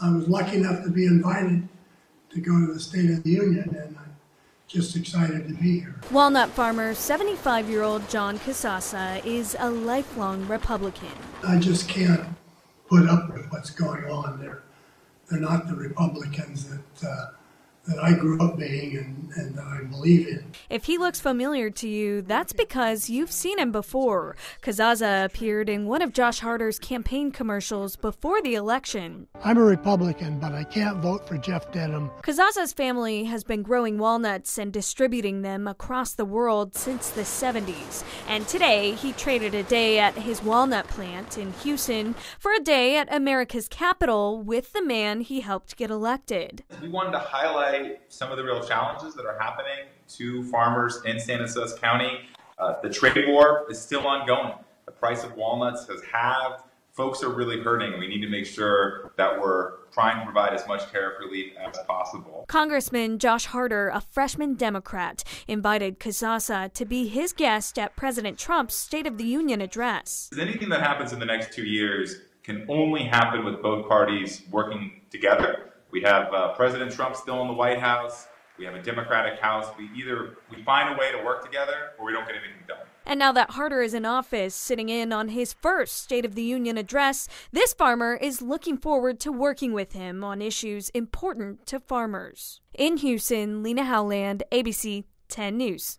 I was lucky enough to be invited to go to the State of the Union, and I'm just excited to be here. Walnut farmer 75 year old John Casazza is a lifelong Republican. I just can't put up with what's going on. They're, they're not the Republicans that, uh, that I grew up being and, and that I believe in. If he looks familiar to you, that's because you've seen him before. Casazza appeared in one of Josh Harder's campaign commercials before the election. I'm a Republican, but I can't vote for Jeff Denham. Casazza's family has been growing walnuts and distributing them across the world since the 70s. And today, he traded a day at his walnut plant in Hughson for a day at America's capital with the man he helped get elected. We wanted to highlight some of the real challenges that are happening to farmers in San Ynez County. Uh, the trade war is still ongoing. The price of walnuts has halved. Folks are really hurting, we need to make sure that we're trying to provide as much tariff relief as possible. Congressman Josh Harder, a freshman Democrat, invited Casazza to be his guest at President Trump's State of the Union address. Anything that happens in the next two years can only happen with both parties working together. We have uh, President Trump still in the White House. We have a Democratic House. We either we find a way to work together or we don't get anything done. And now that Harder is in office, sitting in on his first State of the Union address, this farmer is looking forward to working with him on issues important to farmers. In Hughson, Lena Howland, ABC 10 News.